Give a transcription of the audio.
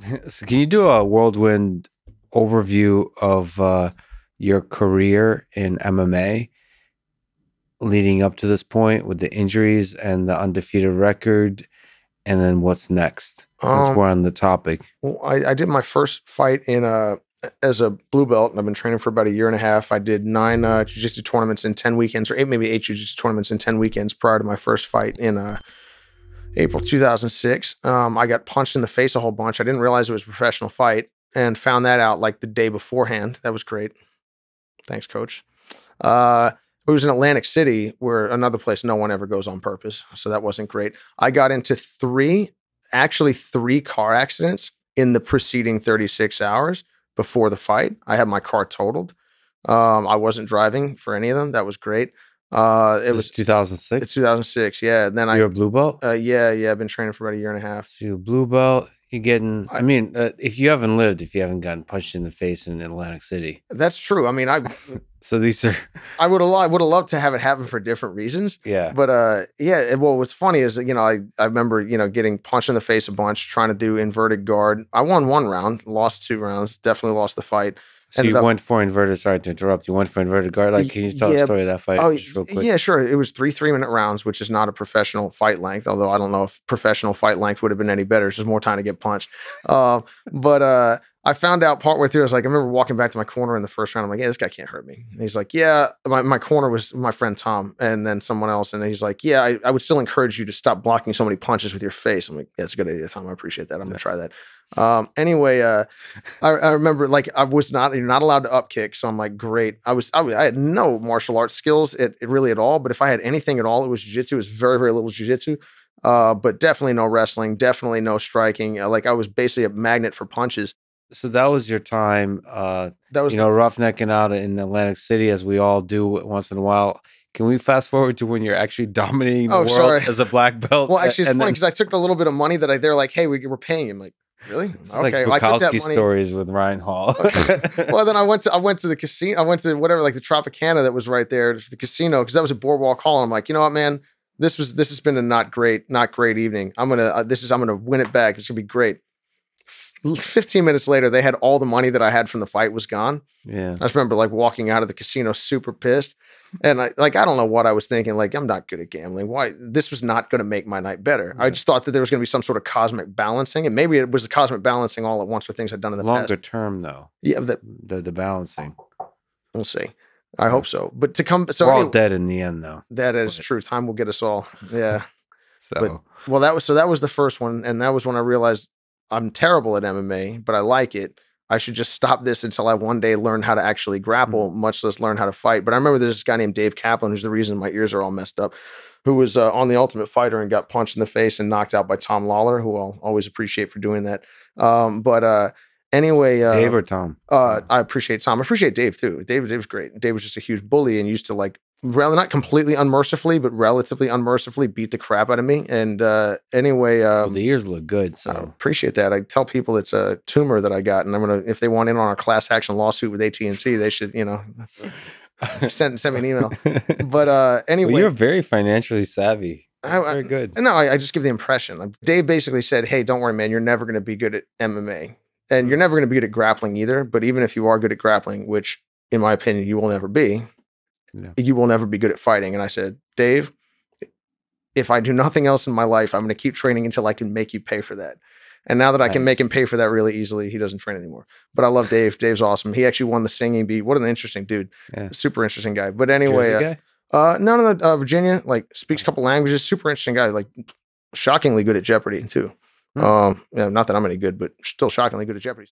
so can you do a whirlwind overview of uh, your career in MMA leading up to this point with the injuries and the undefeated record, and then what's next? Since Um, we're on the topic. Well, I, I did my first fight in a as a blue belt, and I've been training for about a year and a half. I did nine uh, jiu-jitsu tournaments in ten weekends, or eight, maybe eight jiu-jitsu tournaments in ten weekends prior to my first fight in uh, April 2006. Um, I got punched in the face a whole bunch. I didn't realize it was a professional fight, and found that out like the day beforehand. That was great. Thanks, coach. Uh, it was in Atlantic City, where another place no one ever goes on purpose, so that wasn't great. I got into three, actually three car accidents in the preceding 36 hours before the fight. I had my car totaled. Um, I wasn't driving for any of them. That was great. Uh, it was was 2006. it's 2006. Yeah. And then I, You're a blue belt. uh, yeah, yeah, I've been training for about a year and a half. So you're a blue belt. You're getting. I, I- mean, uh, if you haven't lived, if you haven't gotten punched in the face in Atlantic City, That's true. I mean, I, so these are I would have, I would have loved to have it happen for different reasons. yeah. But uh, yeah. it- Well, what's funny is that you know I I remember you know getting punched in the face a bunch, trying to do inverted guard. I won one round, lost two rounds, definitely lost the fight. So you up- went for inverted. Sorry to interrupt. You went for inverted guard. Like, can you tell yeah, the story of that fight Oh, just real quick? yeah, sure. It was three three minute rounds, which is not a professional fight length. Although I don't know if professional fight length would have been any better. It's just more time to get punched. Uh, but uh, I found out partway through. I was like, I remember walking back to my corner in the first round. I'm like, yeah, this guy can't hurt me. And he's like, yeah. My, my corner was my friend Tom, and then someone else, and he's like, yeah, I, I would still encourage you to stop blocking so many punches with your face. I'm like, yeah, that's a good idea, Tom. I appreciate that. I'm gonna try that. Um, anyway, uh, I, I remember like I was not you're not allowed to up kick, so I'm like, great. I was I, I had no martial arts skills at, at really at all, but if I had anything at all, it was jujitsu. It was very very little jujitsu, uh, but definitely no wrestling, definitely no striking. Uh, like I was basically a magnet for punches. So that was your time. Uh, That was you know, roughnecking out in Atlantic City, as we all do once in a while. Can we fast forward to when you're actually dominating the Oh, world sorry. as a black belt? well, actually, it's funny because I took the little bit of money that I they're like, hey, we, we're paying you. I'm like, really? It's Okay, like well, I took that Bukowski money. stories with Ryan Hall. Okay. well, then I went to I went to the casino. I went to whatever like the Tropicana that was right there, the casino, because that was a boardwalk hall. And I'm like, you know what, man, this was this has been a not great, not great evening. I'm gonna uh, this is I'm gonna win it back. It's gonna be great. F- Fifteen minutes later, they had all the money that I had from the fight was gone. yeah. I just remember like walking out of the casino super pissed. And I like I don't know what I was thinking. Like I'm not good at gambling. Why this was not going to make my night better. I just thought that there was going to be some sort of cosmic balancing, and maybe it was the cosmic balancing all at once for things I'd done in the Longer past. term, though, Yeah, that the the balancing. We'll see. I hope so. But to come, so We're all anyway, dead in the end, though. that is But- true. Time will get us all. Yeah. So Well, that was so. That was the first one, and that was when I realized I'm terrible at MMA, but I like it. I should just stop this until I one day learn how to actually grapple, Mm-hmm. much less learn how to fight. But I remember there's this guy named Dave Kaplan, who's the reason my ears are all messed up, who was uh, on the Ultimate Fighter and got punched in the face and knocked out by Tom Lawlor, who I'll always appreciate for doing that. Um, but uh, anyway, uh, Dave or Tom? Uh, I appreciate Tom. I appreciate Dave too. Dave, Dave was great. Dave was just a huge bully and used to like, rather not completely unmercifully, but relatively unmercifully beat the crap out of me. And uh, anyway, Well, um, the ears look good, So I appreciate that. I tell people it's a tumor that I got, and I'm gonna if they want in on a class action lawsuit with AT and T, they should you know send send me an email. But uh, anyway, well, you're very financially savvy. I- I- Very good. no, I, I just give the impression. Dave basically said, "Hey, don't worry, man. You're never going to be good at MMA, and you're never going to be good at grappling either. But even if you are good at grappling, which in my opinion you will never be, Yeah. you will never be good at fighting." And I said, "Dave, if I do nothing else in my life, I'm going to keep training until I can make you pay for that." And now that I can make him pay for that really easily, he doesn't train anymore. But I love Dave. Dave's awesome. He actually won the singing bee. What an interesting dude. Yeah. Super interesting guy. But anyway, Jersey uh, guy? uh, no, no, no. Uh, Virginia, like speaks a couple languages. Super interesting guy. Like shockingly good at Jeopardy too. Hmm. Um, yeah, not that I'm any good, but still shockingly good at Jeopardy.